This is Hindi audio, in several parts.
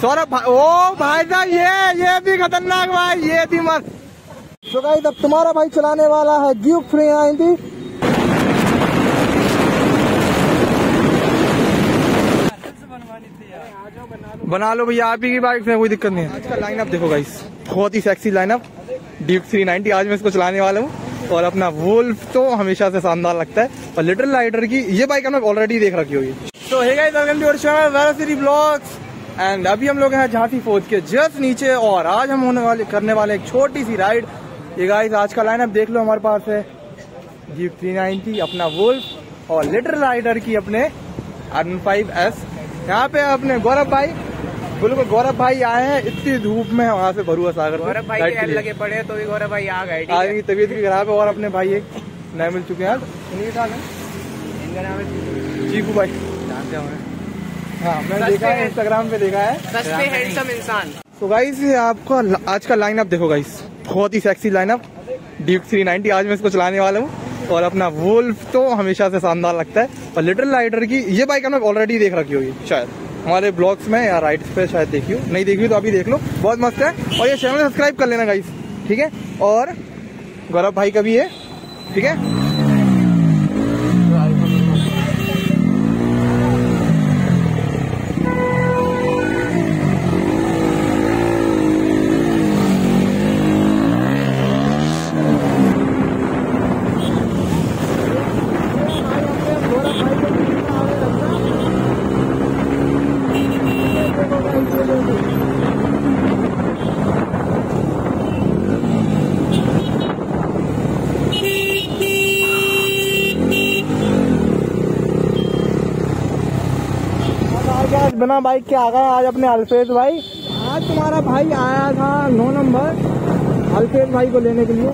सौरभ भाई ओ भाई साहब ये ये भी खतरनाक भाई ये भी मस्त। तो गाइस अब तुम्हारा भाई चलाने वाला है ड्यूक थ्री नाइनटी बना लो भैया आप ही की बाइक में कोई दिक्कत नहीं है। आज का लाइनअप देखो गाइस बहुत ही sexy lineup Duke three ninety आज मैं इसको चलाने वाला हूँ। और अपना वोल्फ तो हमेशा से शानदार लगता है। और लिटिल राइडर की ये बाइक हमने ऑलरेडी देख रखी होगी। तो hey guys welcome to our blogs and अभी हम लोग हैं झांसी फोर्थ के जस्ट नीचे और आज हम होने वाले करने वाले एक छोटी सी राइड ये गाइस आज का लाइनअप देख लो हमारे पास है। जीप थ्री नाइनटी अपना वोल्फ और लिटिल राइडर की अपने आर फाइव एस यहाँ पे अपने गौरव भाई बिल्कुल गौरव भाई आए हैं। इतनी धूप में वहाँ से भरुआ सागर गौरव भाई लगे पड़े तो भी गौरव भाई आ गए आज की तबीयत भी खराब है और अपने भाई एक नए मिल चुके हैं। आज इन्हीं है मैंने देखा है हैं। इंस्टाग्राम पे देखा है सस्ते हैंडसम इंसान। तो गाइस ये आपका आज का लाइनअप देखो गाइस बहुत ही sexy lineup Duke three ninety आज मैं इसको चलाने वाला हूँ। और अपना वोल्फ तो हमेशा से शानदार लगता है। और लिटिल राइडर की ये बाइक हमने ऑलरेडी देख रखी होगी शायद। हमारे ब्लॉग्स में या राइड्स पे शायद देखी हो। नहीं देखी हो तो अभी देख लो। बहुत मस्त है। और ये चैनल सब्सक्राइब कर लेना गाइस ठीक है? और गौरव भाई का भी है। ठीक है आज बिना बाइक के आ गए आज अपने अल्फेज भाई? आज तुम्हारा भाई आया था नौ नंबर, अल्फेज भाई को लेने के लिए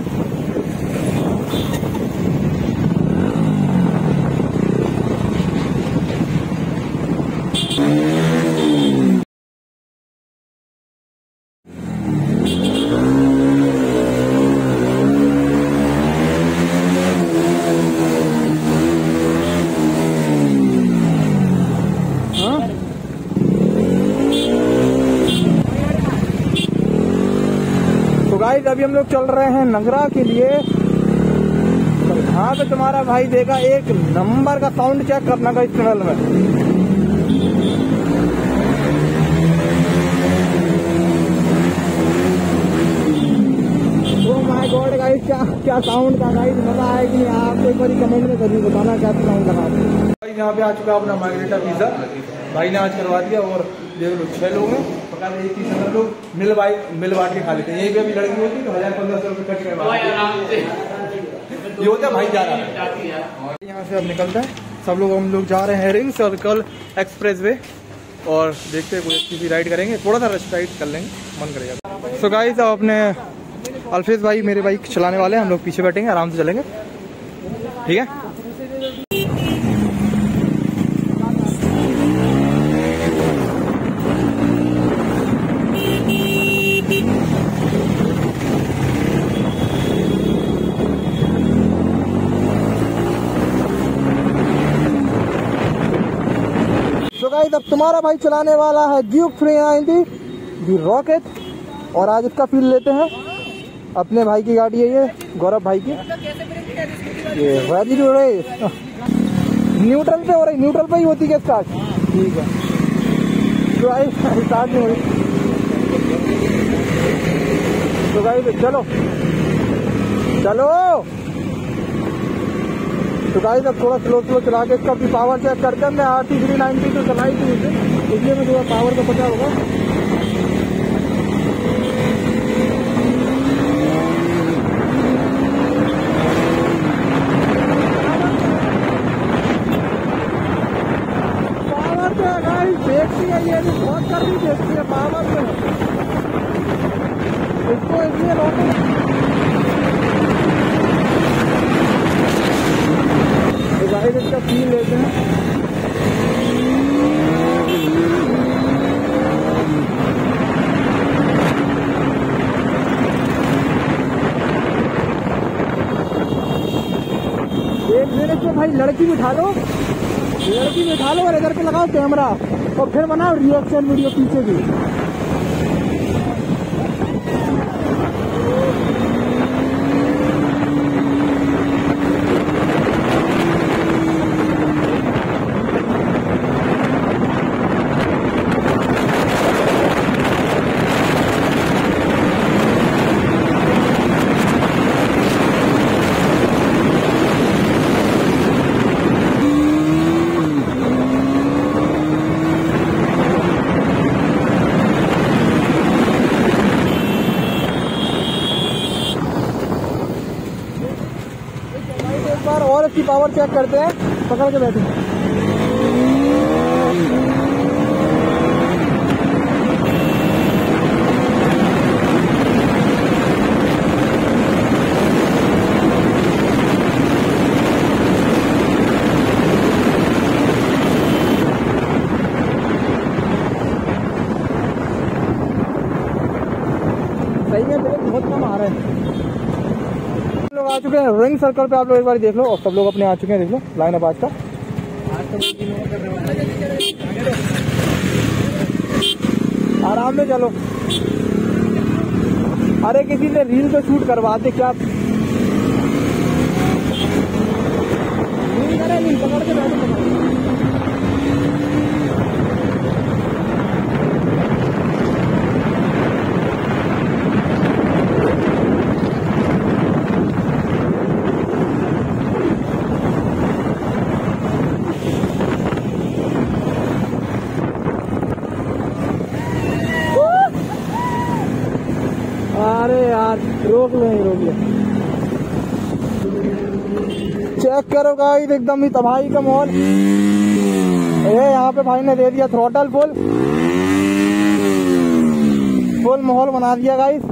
हाँ तो गाइस अभी हम लोग चल रहे हैं नगरा के लिए। यहाँ पे तुम्हारा भाई देगा एक नंबर का साउंड चेक करना का इस टनल में गाइस क्या क्या साउंड का गाइस मज़ा कि नहीं? आप एक बार कमेंट में ज़रूर बताना क्या साउंड लगा भाई, यहाँ पे आ चुका अपना मार्गरेटा पिज्जा भाई ने आज करवा दिया और देख लो, छह लोग हैं। एक ही सत्रह लोग मिल बाई मिल बांट के खा लेते हैं। यहीं पे अभी लड़की होती है तो हज़ार पंद्रह सौ रुपये के ये होता है भाई जा रहा है। यहाँ से अब निकलता है। सब लोग हम लोग जा रहे हैं रिंग सर्कल एक्सप्रेस वे और देखते हैं कोई अच्छी सी राइड करेंगे। थोड़ा सा रश राइड कर लेंगे। मन करेगा। सो गाइस अब अपने अल्फेज भाई मेरे बाइक चलाने वाले हैं। हम लोग पीछे बैठेंगे आराम से चलेंगे। ठीक है? गाइस अब तुम्हारा भाई चलाने वाला है Duke three ninety the rocket और आज इसका फील लेते हैं। अपने भाई की गाड़ी है ये, गौरव भाई की। ये रेडी टू रेस न्यूट्रल पे हो रही न्यूट्रल पे ही होती है स्टार्ट ठीक है। तो गाइस स्टार्ट नहीं हो रही। तो गाइस चलो। चलो। तो गाइस अब थोड़ा स्लो स्लो चला के इसका भी पावर चेक करके हैं। मैं R T three ninety two चलाई थी। इसे इसलिए मैं थोड़ा पावर का पता होगा पावर पे है गाइस देखती है ये भी बहुत कर रही देखती है पावर पे है। इसको इसलिए रोकना तो फील लेते हैं भाई, लड़की बिठा लो। लड़की बिठा लो और इधर पे लगाओ कैमरा और फिर बनाओ रिएक्शन वीडियो पीछे भी एक बार और इसकी पावर चेक करते हैं पकड़ के बैठे सही है ब्रेक बहुत कम आ रहे हैं हैं रिंग सर्कल पे आप लोग एक बार देख लो, और सब लोग अपने आ चुके हैं, देख लो लाइन अब आज का। आराम में चलो। अरे, किसी ने रील तो शूट करवा दे क्या? रील पकड़ के बैठो पकड़ के। अरे यार, रोक लो रोक लो। चेक करो गाइस एकदम ही तबाही का माहौल। ये यहाँ पे भाई ने दे दिया थ्रोटल फुल फुल माहौल बना दिया गाइस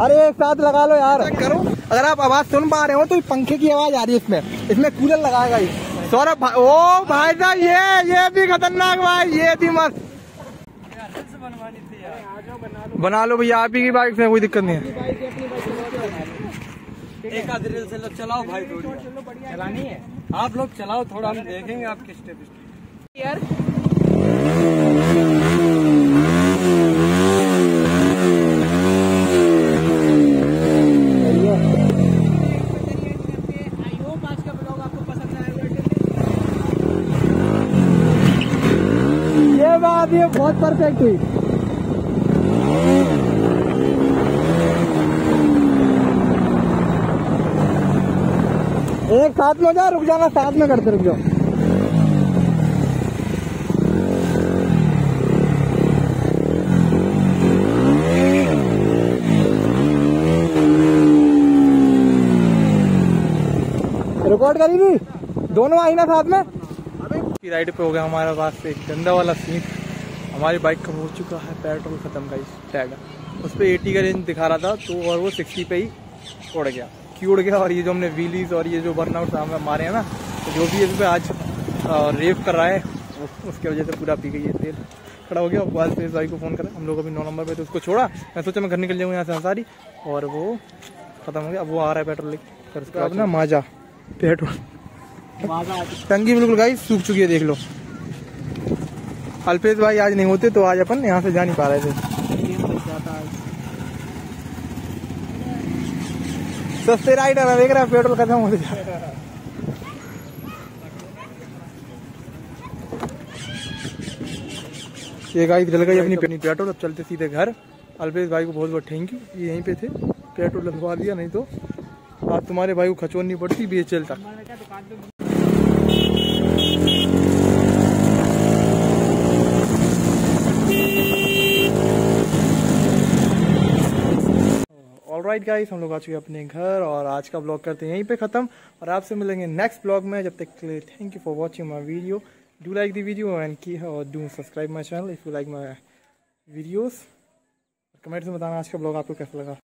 अरे, एक साथ लगा लो यार। करो। अगर आप आवाज़ सुन पा रहे हो तो पंखे की आवाज़ आ रही है इसमें। इसमें कूलर लगाएगा सौरभ ओ, भाई साहब, ये ये भी खतरनाक भाई, ये भी मस्त। बना लो भैया आप ही की बाइक से कोई दिक्कत नहीं है। एक आध रील से चलाओ भाई थोड़ी चलानी है? आप लोग चलाओ थोड़ा हम देखेंगे आपके स्टेप यार ये बात ये बहुत परफेक्ट हुई। एक साथ में हो जाओ, रुक जाना, साथ में करते, रुक जाओ। रिकॉर्ड करी थी? दोनों आई ना साथ में? की राइड पे हो गया हमारे पास एक गंदा वाला सीन हमारी बाइक का हो चुका है पेट्रोल खत्म का इस टैग उस पर एटी का रेंज दिखा रहा था तो और वो सिक्सटी पे ही छोड़ गया। क्यों उड़ गया और ये जो हमने व्हीलीज और ये जो बर्नआउट हमें मारे हैं ना तो जो भी इस पे आज रेप कर रहा है उसकी वजह से पूरा पी गई है तेल। खड़ा हो गया और बाद से भाई को फ़ोन करा। हम लोग अभी नौ नंबर पे तो उसको छोड़ा। मैं सोचा मैं घर निकल जाऊँगा यहाँ से हंसारी और वो खत्म हो गया। अब वो आ रहा है पेट्रोल लेके। फिर उसके माजा पेट्रोल। टंकी बिल्कुल गाइस सूख चुकी है देख लो। अल्पेश भाई आज नहीं होते तो आज अपन यहाँ से जा नहीं पा रहे थे। सस्ते राइडर है देख रहा है, पेट्रोल खत्म हो गया। ये गाइस जल गई अपनी पेट्रोल, अब चलते सीधे घर। अल्पेश भाई को बहुत बहुत थैंक यू ये यहीं पे थे। पेट्रोल लगवा दिया, नहीं तो आज तुम्हारे भाई को खचोड़नी पड़ती, बीएचएल तक। ऑलराइट गाइस हम लोग आ चुके हैं अपने घर और आज का ब्लॉग करते हैं यहीं पे खत्म। और आपसे मिलेंगे नेक्स्ट ब्लॉग में। जब तक के लिए thank you for watching my video do like the video and की और do subscribe my channel if you like my videos comments में बताना आज का ब्लॉग आपको कैसा लगा।